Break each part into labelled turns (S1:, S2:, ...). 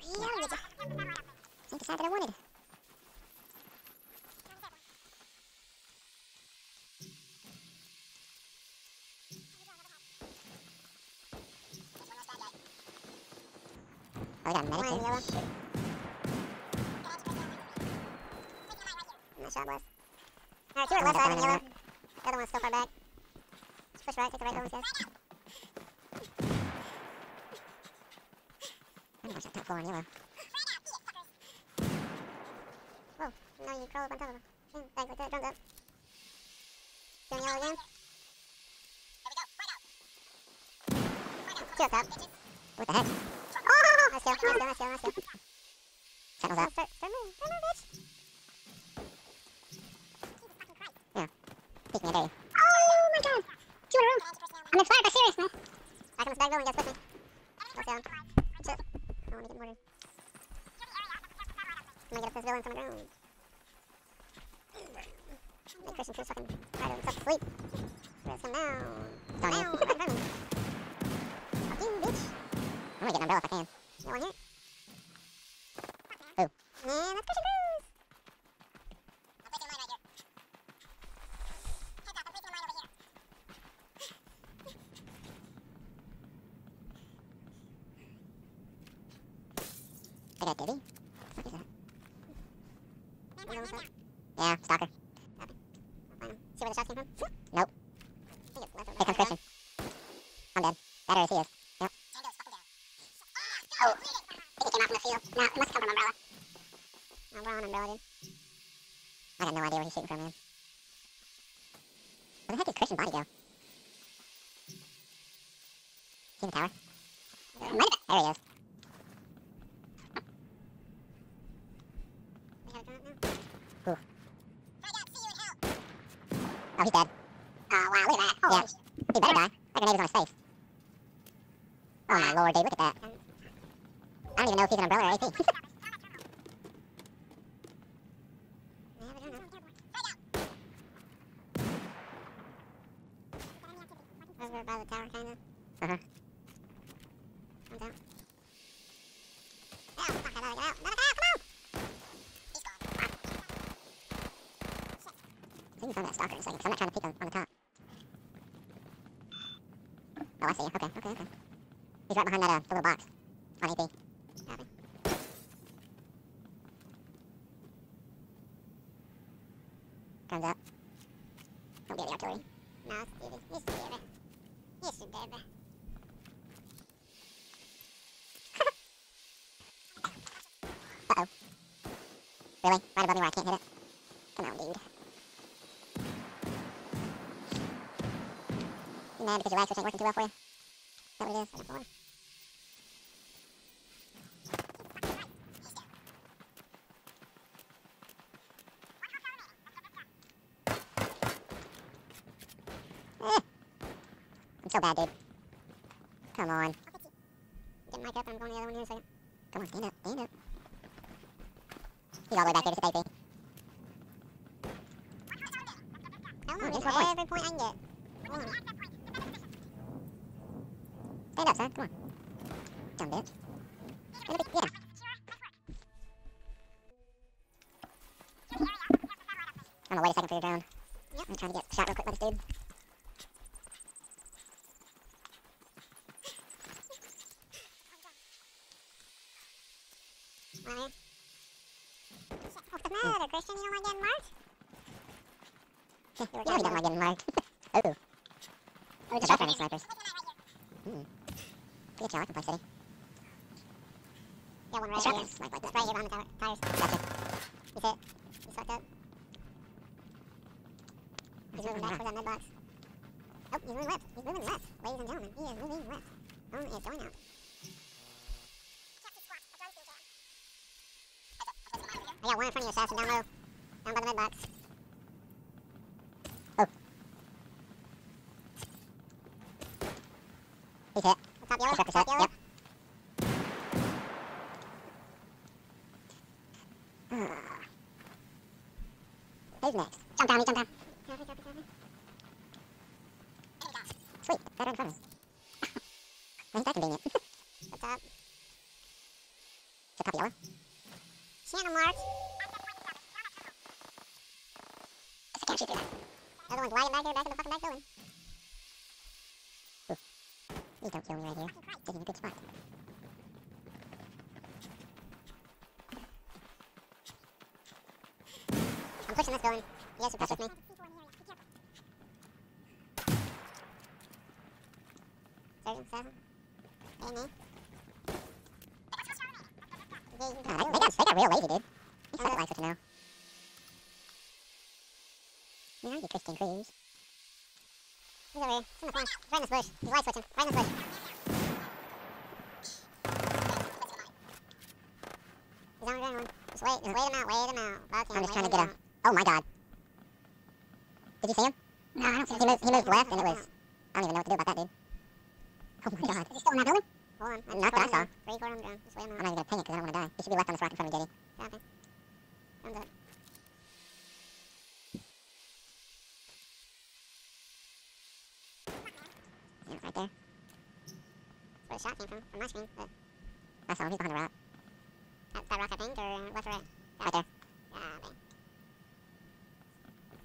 S1: here. The side that I wanted. Oh, we got medic too.
S2: yellow. My shot was. Alright, two are
S1: Oh,
S2: left side and yellow. The other one's still far back. Just push right, take the right ones, guys.
S1: I'm gonna top four on yellow.
S2: Whoa, now you crawl up on top of them. Yeah, back like that, drums up. Doing yellow again. Two up top.
S1: What the heck?
S2: Oh! Kill, nice kill, nice kill, nice kill.
S1: Sentinel's
S2: Oh,
S1: up.
S2: start, start moving, start moving, bitch.
S1: Peek me, I dare you.
S2: Oh my god! Two in a row. I'm inspired by seriousness. Back on this when you guys push me. Go down. I want to get murdered. I'm oh gonna get up this villain from the ground. Make Christian Cruz fucking try to himself to sleep. Let's come down.
S1: Down
S2: Down.
S1: here.
S2: Right, right. Fuck you, bitch.
S1: I'm gonna get an umbrella if I can.
S2: You want here?
S1: Who?
S2: Man, that's Christian Cruz.
S1: I got Dizzy. Yeah, stalker.
S2: See where the shots came from?
S1: Nope. Here comes. Christian. I'm dead. Or is he is. Yep.
S2: Oh, I think it came out from the field. No, it must come from Umbrella. We're on Umbrella, dude.
S1: I got no idea where he's shooting from, man. Where the heck did Christian body go? See the tower?
S2: There
S1: he is.
S2: We have it drawn up now.
S1: Oh, he's dead.
S2: Oh, wow, look at that.
S1: Yeah. He better die. That grenade was on his face. Oh my lord, dude, look at that. I don't even know if he's an umbrella or AP.
S2: We have it drawn up. Over by the tower, kinda.
S1: Uh-huh.
S2: Out. Yeah, fuck, I gotta get out. Get out, come on! He's gone.
S1: We found that stalker in a second, 'cause I'm not trying to peek on, on the top. Oh, I see you. Okay, okay, okay. He's right behind that, uh, little box. On AP. Comes up. Don't get the artillery.
S2: No, Stevie. It's Stevie. Yes, you baby.
S1: Uh-oh. Really? Right above me where I can't hit it? Come on, dude. You mad because your rifles ain't working too well for you? Is that what it is?
S2: Second.
S1: Eh. I'm so bad, dude. Come on.
S2: Get Mike up. I'm going to the other one here in a second.
S1: Come on, stand up, stand up. He's all the way back here to safety.
S2: Hell
S1: Oh,
S2: no,
S1: there's
S2: get
S1: my voice.
S2: every point I can get. Hold on.
S1: Stand up, son. Come on. Dumb bitch. Stand up, yeah. I'm gonna wait a second for your drone.
S2: Yep.
S1: I'm trying to get shot real quick by this dude.
S2: What's the matter, Christian? You don't like getting marked?
S1: Yeah,
S2: You were
S1: we don't
S2: down
S1: like getting marked. Ooh.
S2: Oh,
S1: The
S2: just right
S1: snipers. Hmm. Get y'all, I can.
S2: Yeah, one right
S1: Let's
S2: here.
S1: try like that.
S2: right here behind the tower. Tires.
S1: Gotcha.
S2: He's hit. He's fucked up. He's moving back for that med box. Oh, he's moving left. He's moving left. Ladies and gentlemen, he is moving left. Oh, Drone is going out. I got one in front of you, assassin, down low. Down by the med box. Oh.
S1: He's hit. He's represent.
S2: Yellow.
S1: Yep. Ah. Who's next? Jump down, me, jump down.
S2: Copy, copy, copy.
S1: In front of us. Ain't that convenient?
S2: Up top.
S1: Is it yellow?
S2: Channel mark. I can't shoot through that. One gliding back there, back in the fucking back building.
S1: Please don't kill me right here. A good spot.
S2: I'm pushing this. You guys should push with me. Surgeon, me.
S1: They, got they got real lazy, dude. These fucking lights what you know. Where are you, Christian Cruz?
S2: He's over here. He's in the corner. Right in this bush. He's light switching. Right in this bush. He's on the ground one. Just wait. Just wait him out. Wait him out. Fuck.
S1: I'm just trying to
S2: him
S1: get a. Oh my god. Did you see him?
S2: No, I don't see him.
S1: He moved, he moved left and it was. I don't even know what to do about that, dude. Oh my god.
S2: Is he still in that building? Hold on.
S1: Not that I saw.
S2: Three, four on the ground. Just wait him out.
S1: I'm not even gonna ping it because I don't want to die. He should be left on this rock in front of me, JD.
S2: Copy. Thumbs up.
S1: Yeah, right there.
S2: That's where the shot came from. From my screen. But
S1: I saw him. He's behind the rock.
S2: that, that rock I pinged or left or right?
S1: Right there.
S2: Ah, Copy.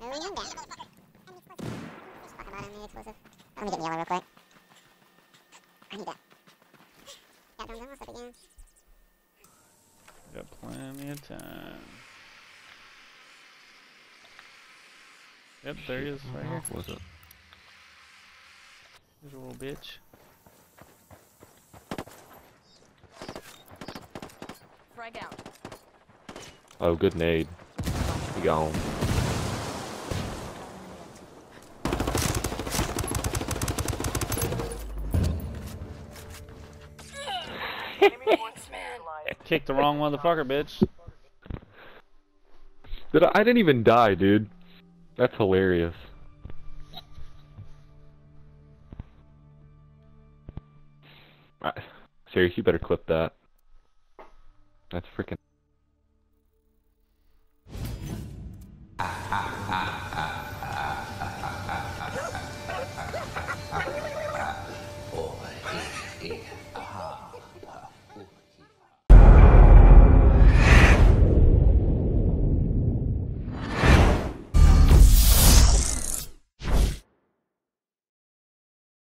S2: Moving him down. Talk about him, the explosive.
S1: Let me get in yellow real quick. I need that.
S2: Got drums in. Up again.
S3: Got plenty of time. Yep, there he is, right here.
S4: Was it?
S3: Here's a little bitch.
S5: Frag out.
S4: Oh, good nade. He gone.
S3: Kicked the wrong motherfucker, bitch.
S4: Did I, I didn't even die, dude. That's hilarious. I, Serious, you better clip that. That's freaking. oh,